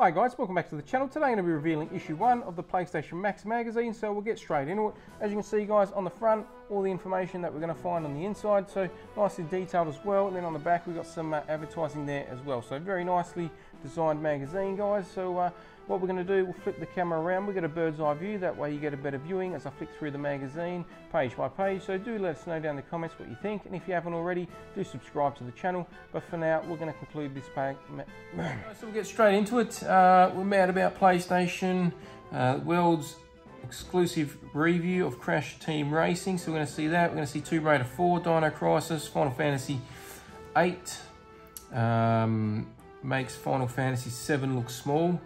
Hi guys, welcome back to the channel. Today I'm going to be revealing issue 1 of the PlayStation Max magazine, so we'll get straight into it. As you can see guys, on the front, all the information that we're going to find on the inside, so nicely detailed as well. And then on the back we've got some uh, advertising there as well. So very nicely designed magazine guys. So uh, what we're going to do, we'll flip the camera around, we get a bird's eye view, that way you get a better viewing as I flick through the magazine page by page. So do let us know down in the comments what you think, and if you haven't already, do subscribe to the channel. But for now, we're going to conclude this page. so we'll get straight into it. Uh, we're mad about PlayStation, uh, world's exclusive review of Crash Team Racing. So we're going to see that. We're going to see Tomb Raider 4, Dino Crisis, Final Fantasy 8. Um, makes Final Fantasy 7 look small.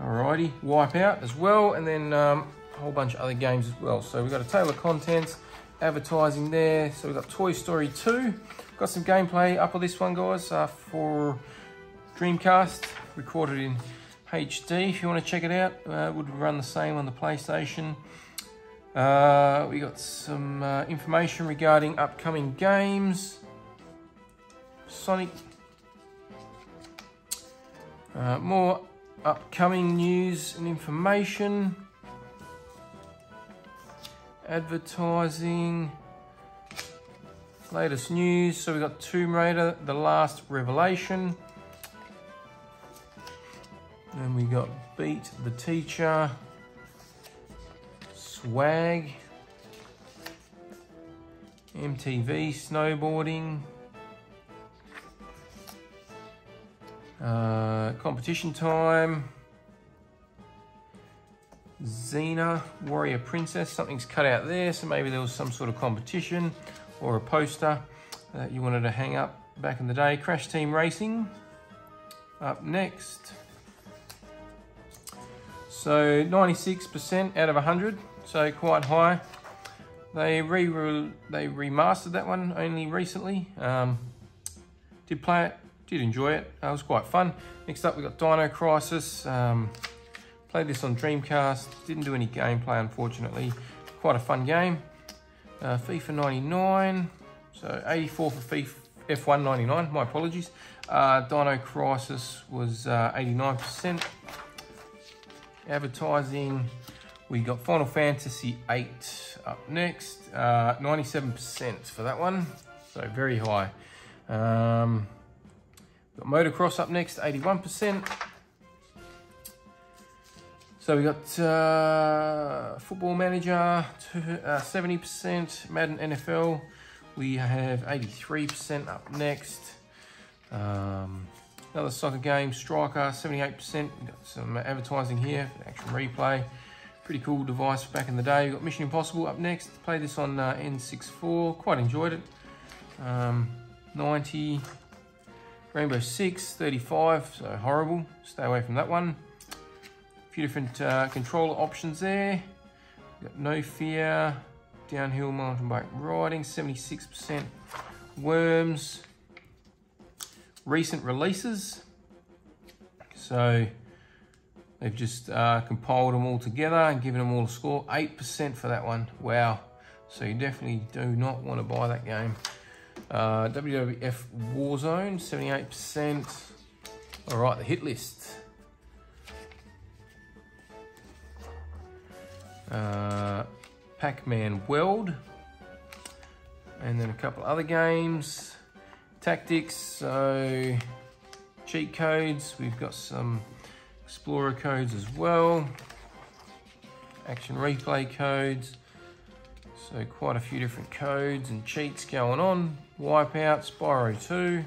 Alrighty, Wipeout as well, and then um, a whole bunch of other games as well. So we've got a table of contents, advertising there. So we've got Toy Story 2. Got some gameplay up on this one, guys, uh, for Dreamcast, recorded in HD. If you want to check it out, uh, would run the same on the PlayStation. Uh, we got some uh, information regarding upcoming games. Sonic. Uh, more upcoming news and information, advertising, latest news. So we've got Tomb Raider, The Last Revelation. And we got Beat the Teacher, Swag, MTV Snowboarding, Uh, competition time. Xena, Warrior Princess. Something's cut out there, so maybe there was some sort of competition or a poster that you wanted to hang up back in the day. Crash Team Racing up next. So 96% out of 100, so quite high. They re they remastered that one only recently. Um, did play it did enjoy it. Uh, it was quite fun. Next up, we got Dino Crisis. Um, played this on Dreamcast. Didn't do any gameplay, unfortunately. Quite a fun game. Uh, FIFA 99. So 84 for FIFA F1 99. My apologies. Uh, Dino Crisis was 89%. Uh, Advertising. We got Final Fantasy 8 up next. 97% uh, for that one. So very high. Um, Got motocross up next, 81%. So we got uh, Football Manager, to 70%, uh, Madden NFL, we have 83% up next. Um, another soccer game, Striker, 78%. We've got some advertising here, action replay. Pretty cool device back in the day. We've got Mission Impossible up next. Played this on uh, N64, quite enjoyed it. Um, 90, Rainbow Six, 35, so horrible. Stay away from that one. A few different uh, controller options there. Got No Fear, downhill mountain bike riding, 76%. Worms, recent releases. So they've just uh, compiled them all together and given them all a score. 8% for that one. Wow. So you definitely do not want to buy that game. Uh, WWF Warzone, 78%. All right, the hit list. Uh, Pac-Man World. And then a couple other games. Tactics, so cheat codes. We've got some Explorer codes as well. Action replay codes. So quite a few different codes and cheats going on. Wipeout, Spyro 2.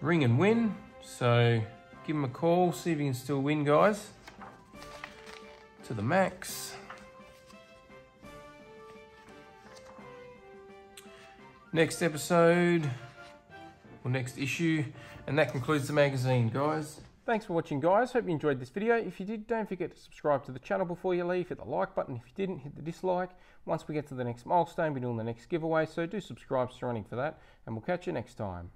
Ring and win. So give them a call, see if you can still win, guys. To the max. Next episode, or next issue, and that concludes the magazine, guys. Thanks for watching guys, hope you enjoyed this video. If you did, don't forget to subscribe to the channel before you leave, hit the like button. If you didn't, hit the dislike. Once we get to the next milestone, we're doing the next giveaway, so do subscribe surrounding for that, and we'll catch you next time.